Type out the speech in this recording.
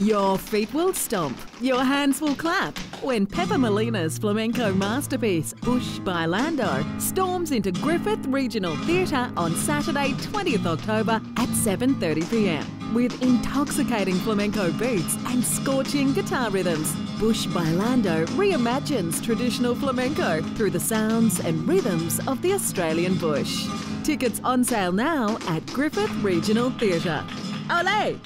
Your feet will stomp, your hands will clap when Pepa Molina's flamenco masterpiece, Bush Bailando, storms into Griffith Regional Theatre on Saturday, 20th October at 7.30pm. With intoxicating flamenco beats and scorching guitar rhythms, Bush Bailando reimagines traditional flamenco through the sounds and rhythms of the Australian bush. Tickets on sale now at Griffith Regional Theatre. Ole!